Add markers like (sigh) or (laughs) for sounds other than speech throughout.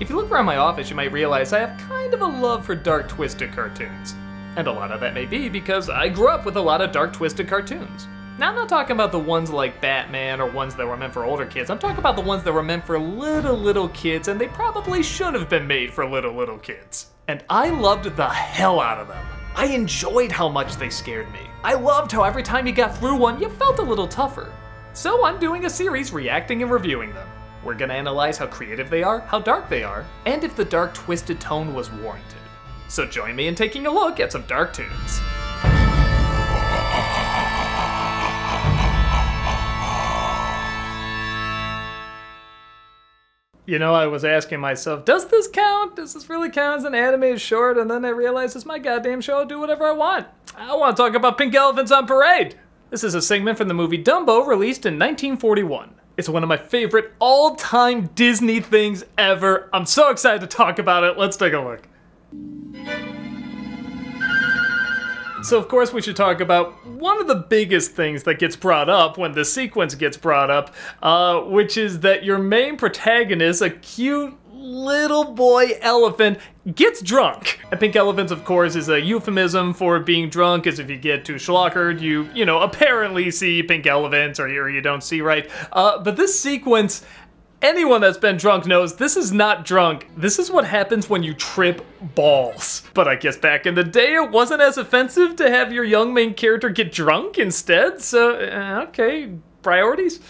If you look around my office, you might realize I have kind of a love for dark, twisted cartoons. And a lot of that may be because I grew up with a lot of dark, twisted cartoons. Now, I'm not talking about the ones like Batman or ones that were meant for older kids. I'm talking about the ones that were meant for little, little kids, and they probably should have been made for little, little kids. And I loved the hell out of them. I enjoyed how much they scared me. I loved how every time you got through one, you felt a little tougher. So I'm doing a series reacting and reviewing them. We're gonna analyze how creative they are, how dark they are, and if the dark twisted tone was warranted. So join me in taking a look at some Dark Toons. You know, I was asking myself, does this count? Does this really count as an animated short? And then I realized it's my goddamn show, I'll do whatever I want. I want to talk about pink elephants on parade. This is a segment from the movie Dumbo, released in 1941. It's one of my favorite all-time Disney things ever. I'm so excited to talk about it. Let's take a look. So of course we should talk about one of the biggest things that gets brought up when the sequence gets brought up, uh, which is that your main protagonist, a cute little boy elephant, gets drunk. A pink elephant, of course, is a euphemism for being drunk, as if you get too schlockered, you, you know, apparently see pink elephants or, or you don't see right. Uh, but this sequence Anyone that's been drunk knows this is not drunk. This is what happens when you trip balls. But I guess back in the day, it wasn't as offensive to have your young main character get drunk instead. So, uh, okay, priorities?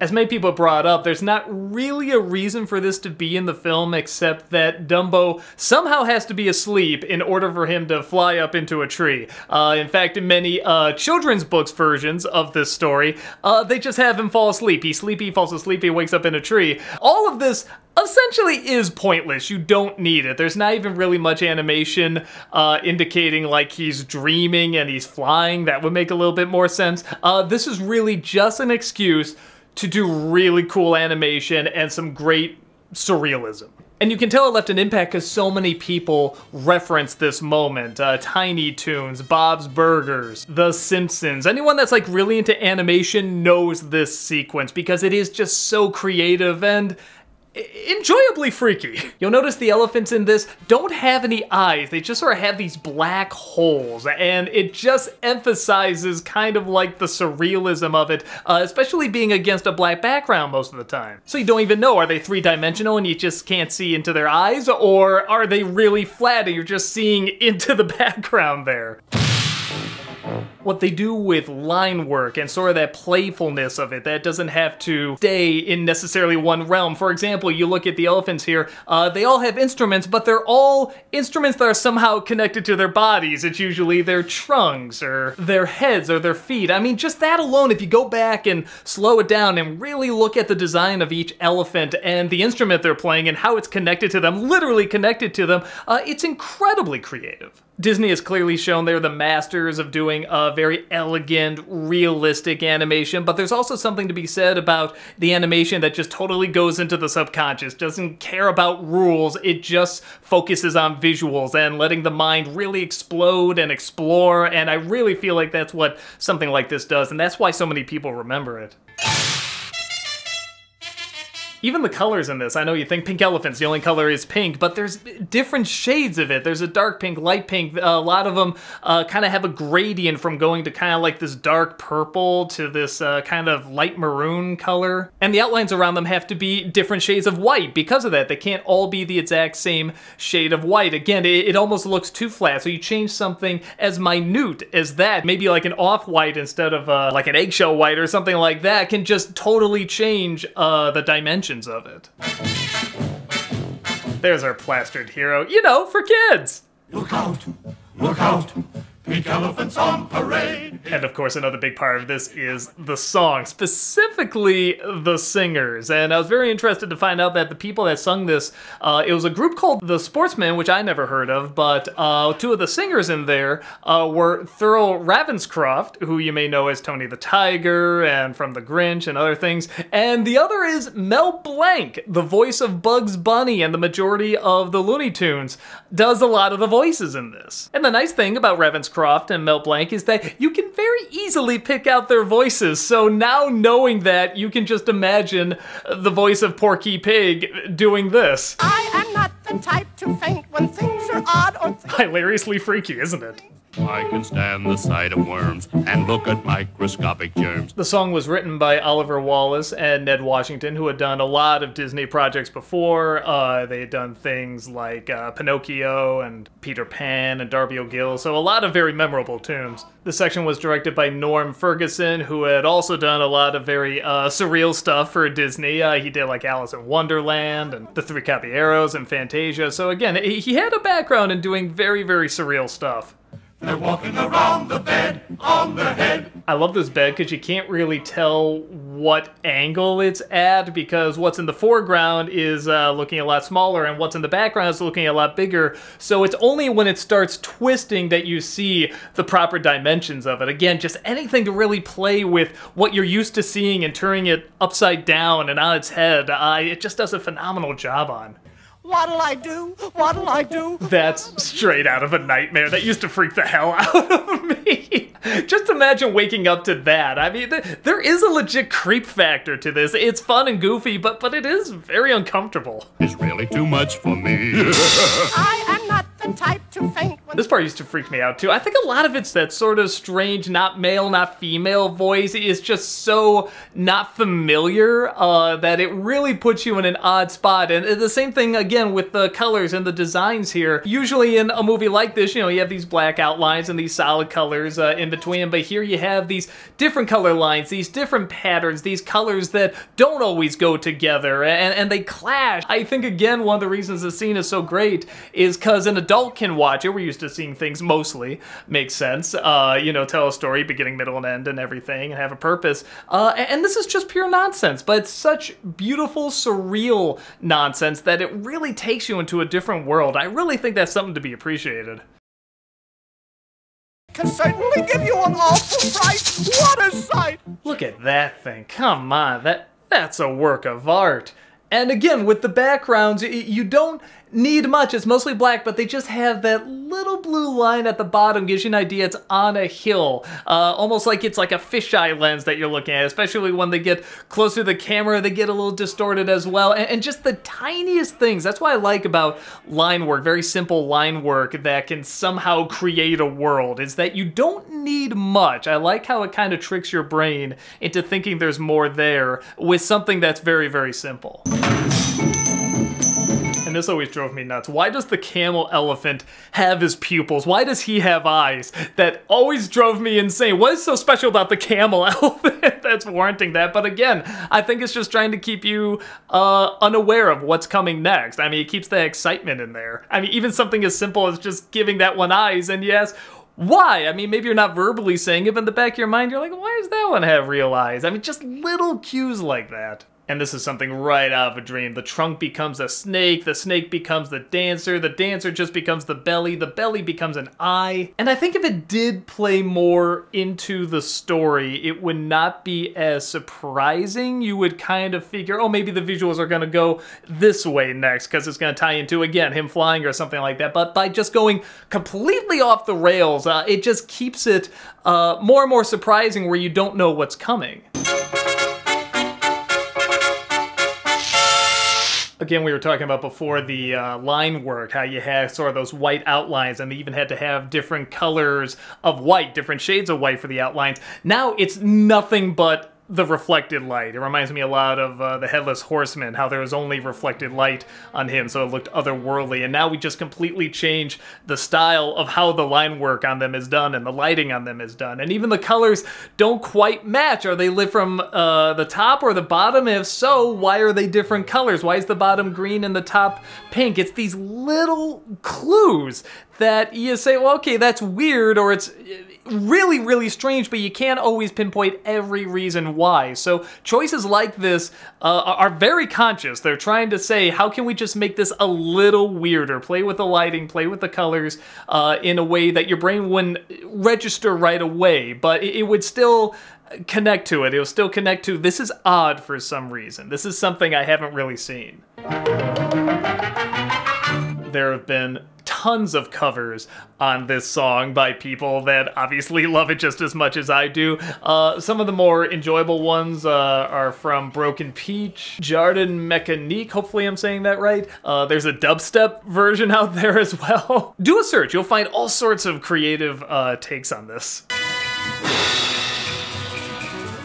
As many people brought up, there's not really a reason for this to be in the film except that Dumbo somehow has to be asleep in order for him to fly up into a tree. Uh, in fact, in many uh, children's books versions of this story, uh, they just have him fall asleep. He's sleepy, he falls asleep, he wakes up in a tree. All of this essentially is pointless. You don't need it. There's not even really much animation uh, indicating like he's dreaming and he's flying. That would make a little bit more sense. Uh, this is really just an excuse to do really cool animation and some great surrealism. And you can tell it left an impact because so many people reference this moment. Uh, Tiny Toons, Bob's Burgers, The Simpsons. Anyone that's like really into animation knows this sequence because it is just so creative and enjoyably freaky. You'll notice the elephants in this don't have any eyes. They just sort of have these black holes and it just emphasizes kind of like the surrealism of it, uh, especially being against a black background most of the time. So you don't even know, are they three-dimensional and you just can't see into their eyes or are they really flat and you're just seeing (laughs) into the background there? What they do with line work and sort of that playfulness of it that doesn't have to stay in necessarily one realm. For example, you look at the elephants here, uh, they all have instruments, but they're all instruments that are somehow connected to their bodies. It's usually their trunks or their heads or their feet. I mean, just that alone, if you go back and slow it down and really look at the design of each elephant and the instrument they're playing and how it's connected to them, literally connected to them, uh, it's incredibly creative. Disney has clearly shown they're the masters of doing a very elegant, realistic animation, but there's also something to be said about the animation that just totally goes into the subconscious, doesn't care about rules, it just focuses on visuals and letting the mind really explode and explore, and I really feel like that's what something like this does, and that's why so many people remember it. Even the colors in this, I know you think pink elephants, the only color is pink, but there's different shades of it. There's a dark pink, light pink. A lot of them uh, kind of have a gradient from going to kind of like this dark purple to this uh, kind of light maroon color. And the outlines around them have to be different shades of white because of that. They can't all be the exact same shade of white. Again, it, it almost looks too flat, so you change something as minute as that, maybe like an off-white instead of uh, like an eggshell white or something like that, can just totally change uh, the dimension of it. There's our plastered hero, you know, for kids! Look out! Look out! Pink elephants on parade. And of course, another big part of this is the song, specifically the singers. And I was very interested to find out that the people that sung this, uh, it was a group called The Sportsmen, which I never heard of, but uh, two of the singers in there uh, were Thurl Ravenscroft, who you may know as Tony the Tiger and from The Grinch and other things, and the other is Mel Blanc, the voice of Bugs Bunny and the majority of the Looney Tunes, does a lot of the voices in this. And the nice thing about Ravenscroft Croft and Mel Blanc is that you can very easily pick out their voices. So now knowing that, you can just imagine the voice of Porky Pig doing this. I am not the type to faint when things are odd or (laughs) Hilariously freaky, isn't it? I can stand the sight of worms and look at microscopic germs. The song was written by Oliver Wallace and Ned Washington, who had done a lot of Disney projects before. Uh, they had done things like uh, Pinocchio and Peter Pan and Darby O'Gill, so a lot of very memorable tunes. The section was directed by Norm Ferguson, who had also done a lot of very uh, surreal stuff for Disney. Uh, he did like Alice in Wonderland and The Three Caballeros and Fantasia. So again, he he had a background in doing very, very surreal stuff. They're walking around the bed on their head. I love this bed because you can't really tell what angle it's at because what's in the foreground is uh, looking a lot smaller and what's in the background is looking a lot bigger. So it's only when it starts twisting that you see the proper dimensions of it. Again, just anything to really play with what you're used to seeing and turning it upside down and on its head. Uh, it just does a phenomenal job on. What'll I do? What'll I do? That's straight out of a nightmare. That used to freak the hell out of me. Just imagine waking up to that. I mean, th- there is a legit creep factor to this. It's fun and goofy, but but it is very uncomfortable. It's really too much for me. (laughs) I am not the type to faint when This part used to freak me out too. I think a lot of it's that sort of strange, not male, not female voice is just so not familiar uh, that it really puts you in an odd spot. And the same thing again with the colors and the designs here. Usually in a movie like this, you know, you have these black outlines and these solid colors uh, in between, but here you have these different color lines, these different patterns, these colors that don't always go together and, and they clash. I think again, one of the reasons the scene is so great is because an adult can watch it. We're used to seeing things mostly make sense, uh, you know, tell a story, beginning, middle, and end, and everything, and have a purpose. Uh, and this is just pure nonsense, but it's such beautiful, surreal nonsense that it really takes you into a different world. I really think that's something to be appreciated. can certainly give you an awful fright. What a sight! Look at that thing. Come on, that that's a work of art. And again, with the backgrounds, you don't need much. It's mostly black, but they just have that little blue line at the bottom gives you an idea it's on a hill. Uh, almost like it's like a fisheye lens that you're looking at, especially when they get closer to the camera, they get a little distorted as well. And, and just the tiniest things. That's what I like about line work, very simple line work that can somehow create a world, is that you don't need much. I like how it kind of tricks your brain into thinking there's more there with something that's very, very simple. And this always drove me nuts. Why does the camel elephant have his pupils? Why does he have eyes? That always drove me insane. What is so special about the camel (laughs) elephant that's warranting that? But again, I think it's just trying to keep you uh, unaware of what's coming next. I mean, it keeps the excitement in there. I mean, even something as simple as just giving that one eyes, and yes, why? I mean, maybe you're not verbally saying it, but in the back of your mind, you're like, why does that one have real eyes? I mean, just little cues like that. And this is something right out of a dream. The trunk becomes a snake, the snake becomes the dancer, the dancer just becomes the belly, the belly becomes an eye. And I think if it did play more into the story, it would not be as surprising. You would kind of figure, oh, maybe the visuals are going to go this way next because it's going to tie into, again, him flying or something like that. But by just going completely off the rails, uh, it just keeps it uh, more and more surprising where you don't know what's coming. Again we were talking about before the uh, line work how you have sort of those white outlines and they even had to have different colors of white different shades of white for the outlines. Now it's nothing but the reflected light. It reminds me a lot of uh, the Headless Horseman, how there was only reflected light on him, so it looked otherworldly. And now we just completely change the style of how the line work on them is done and the lighting on them is done. And even the colors don't quite match. Are they lit from uh, the top or the bottom? If so, why are they different colors? Why is the bottom green and the top pink? It's these little clues that you say, well, okay, that's weird, or it's really, really strange, but you can't always pinpoint every reason why. So choices like this uh, are very conscious. They're trying to say, how can we just make this a little weirder? Play with the lighting, play with the colors uh, in a way that your brain wouldn't register right away, but it, would still connect to it. It'll still connect to this is odd for some reason. This is something I haven't really seen. There have been tons of covers on this song by people that obviously love it just as much as I do. Uh, some of the more enjoyable ones uh, are from Broken Peach, Jardin Mechanique, hopefully I'm saying that right. Uh, there's a dubstep version out there as well. (laughs) Do a search, you'll find all sorts of creative uh, takes on this.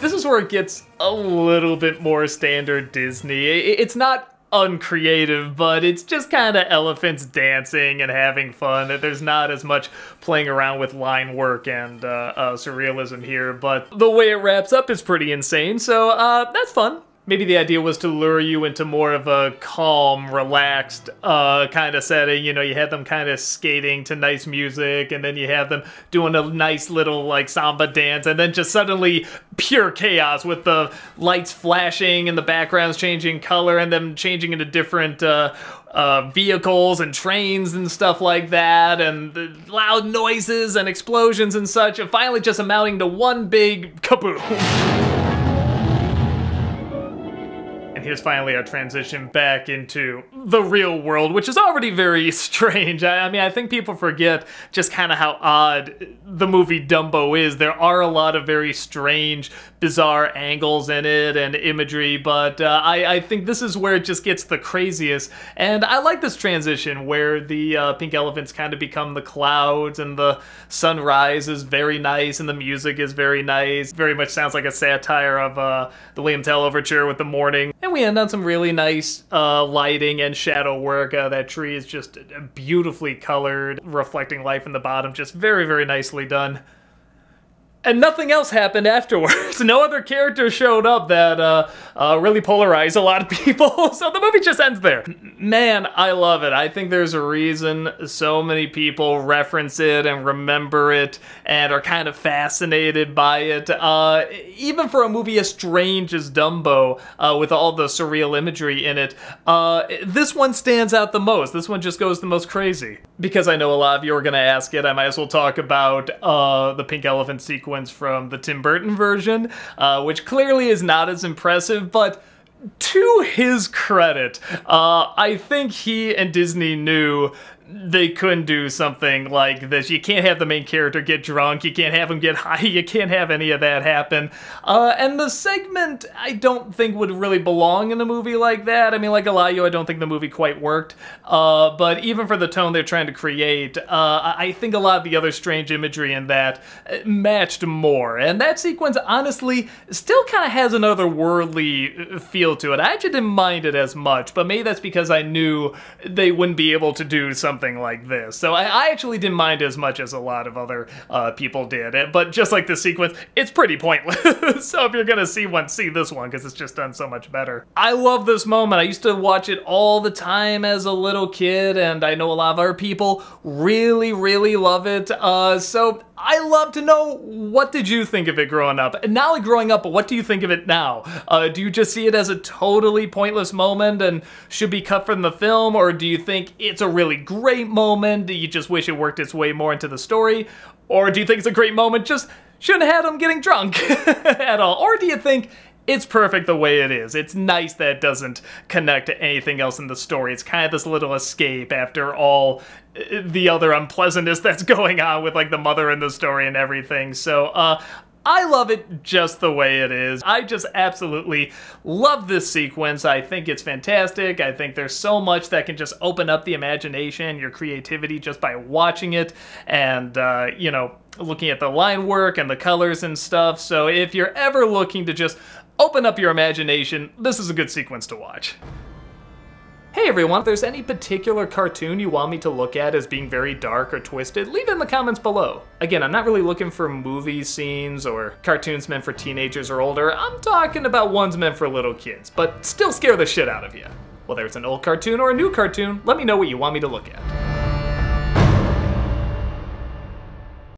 This is where it gets a little bit more standard Disney. It's not uncreative, but it's just kind of elephants dancing and having fun. That There's not as much playing around with line work and uh, uh, surrealism here, but the way it wraps up is pretty insane, so uh, that's fun maybe the idea was to lure you into more of a calm, relaxed uh, kind of setting. You know, you had them kind of skating to nice music, and then you have them doing a nice little like samba dance, and then just suddenly pure chaos with the lights flashing and the backgrounds changing color and them changing into different. Uh, uh, vehicles and trains and stuff like that, and loud noises and explosions and such, and finally just amounting to one big kaboom. (laughs) Here's finally our transition back into the real world, which is already very (laughs) strange. I, I mean, I think people forget just kind of how odd the movie Dumbo is. There are a lot of very strange, bizarre angles in it and imagery, but uh, I, I, think this is where it just gets the craziest. And I like this transition where the uh, pink elephants kind of become the clouds and the sunrise is very nice and the music is very nice. Very much sounds like a satire of uh, the William Tell Overture with the morning. And we end on some really nice uh, lighting and shadow work. Uh, that tree is just beautifully colored, reflecting life in the bottom. Just very, very nicely done and nothing else happened afterwards. (laughs) no other character showed up that uh, uh, really polarized a lot of (laughs) people. (laughs) so the movie just ends there. Man, I love it. I think there's a reason so many people reference it and remember it and are kind of fascinated by it. Uh, even for a movie as strange as Dumbo, uh, with all the surreal imagery in it, uh, this one stands out the most. This one just goes the most crazy. Because I know a lot of you are going to ask it, I might as well talk about uh, the Pink Elephant sequence sequence from the Tim Burton version, uh, which clearly is not as impressive, but to his credit, uh, I think he and Disney knew they couldn't do something like this. You can't have the main character get drunk. You can't have him get (laughs) high. You can't have any of that happen. Uh, and the segment, I don't think would really belong in a movie like that. I mean, like Elayo, I don't think the movie quite worked. Uh, but even for the tone they're trying to create, uh, I think a lot of the other strange imagery in that uh, matched more. And that sequence, honestly, still kind of has an otherworldly uh, feel to it. I actually didn't mind it as much, but maybe that's because I knew they wouldn't be able to do something something like this. So I, I actually didn't mind as much as a lot of other uh, people did. But just like the sequence, it's pretty pointless. (laughs) so if you're gonna see one, see this one because it's just done so much better. I love this moment. I used to watch it all the time as a little kid, and I know a lot of other people really, really love it. Uh, so I love to know what did you think of it growing up? And not only growing up, but what do you think of it now? Uh, do you just see it as a totally pointless moment and should be cut from the film, or do you think it's a really great moment? Do you just wish it worked its way more into the story? Or do you think it's a great moment, just shouldn't have had him getting drunk (laughs) at all? Or do you think it's perfect the way it is. It's nice that it doesn't connect to anything else in the story. It's kind of this little escape after all uh, the other unpleasantness (laughs) that's going on with like the mother in the story and everything. So, uh, I love it just the way it is. I just absolutely love this sequence. I think it's fantastic. I think there's so much that can just open up the imagination, your creativity just by watching it and, uh, you know, looking at the line work and the colors and stuff. So if you're ever looking to just open up your imagination, this is a good sequence to watch. Hey everyone, if there's any particular cartoon you want me to look at as being very dark or twisted, leave it in the comments below. Again, I'm not really looking for movie scenes or cartoons meant for teenagers or older, I'm talking about ones meant for little kids, but still scare the shit out of you. Whether it's an old cartoon or a new cartoon, let me know what you want me to look at.